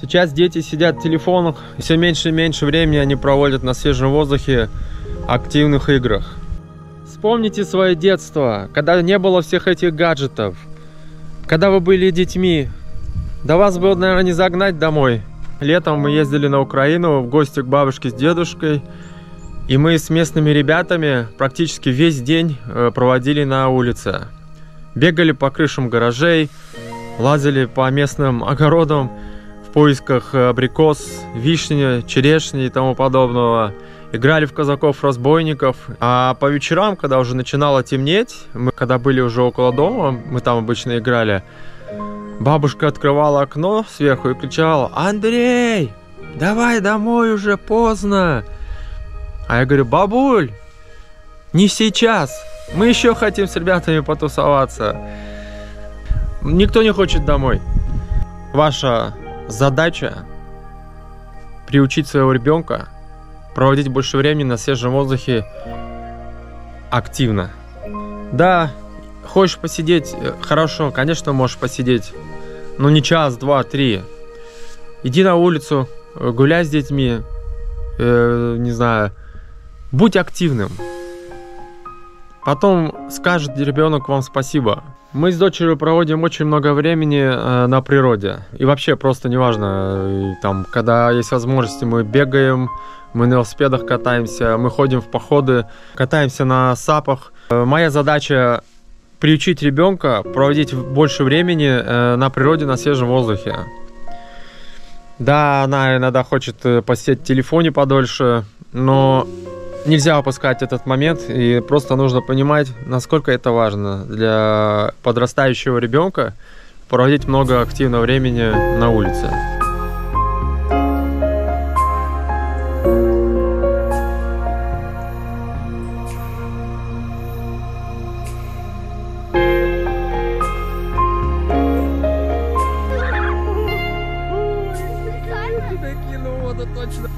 Сейчас дети сидят в телефонах, и все меньше и меньше времени они проводят на свежем воздухе, активных играх. Вспомните свое детство, когда не было всех этих гаджетов, когда вы были детьми. Да вас было, наверное, не загнать домой. Летом мы ездили на Украину в гости к бабушке с дедушкой, и мы с местными ребятами практически весь день э, проводили на улице. Бегали по крышам гаражей, лазили по местным огородам поисках абрикос, вишни, черешни и тому подобного. Играли в казаков-разбойников. А по вечерам, когда уже начинало темнеть, мы когда были уже около дома, мы там обычно играли, бабушка открывала окно сверху и кричала «Андрей, давай домой уже поздно!» А я говорю, бабуль, не сейчас. Мы еще хотим с ребятами потусоваться. Никто не хочет домой. Ваша задача приучить своего ребенка проводить больше времени на свежем воздухе активно. Да, хочешь посидеть, э, хорошо, конечно, можешь посидеть, но не час, два, три. Иди на улицу, э, гуляй с детьми, э, не знаю, будь активным. Потом скажет ребенок вам спасибо. Мы с дочерью проводим очень много времени э, на природе. И вообще просто неважно, э, там, когда есть возможности, мы бегаем, мы на велосипедах катаемся, мы ходим в походы, катаемся на сапах. Э, моя задача приучить ребенка проводить больше времени э, на природе, на свежем воздухе. Да, она иногда хочет э, посидеть телефоне подольше, но нельзя упускать этот момент, и просто нужно понимать, насколько это важно для подрастающего ребенка проводить много активного времени на улице. Накинул воду точно.